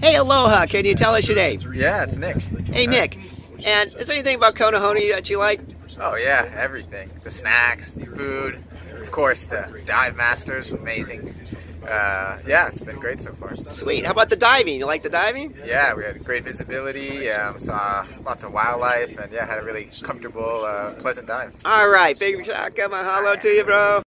Hey, aloha. Can you tell us your name? Yeah, it's Nick. Hey, uh, Nick. And is there anything about Kona Honu that you like? Oh yeah, everything. The snacks, the food, of course the dive masters, amazing. Uh, yeah, it's been great so far. Sweet. How about the diving? You like the diving? Yeah, we had great visibility, um, saw lots of wildlife, and yeah, had a really comfortable, uh, pleasant dive. All right. Big shaka mahalo to you, bro.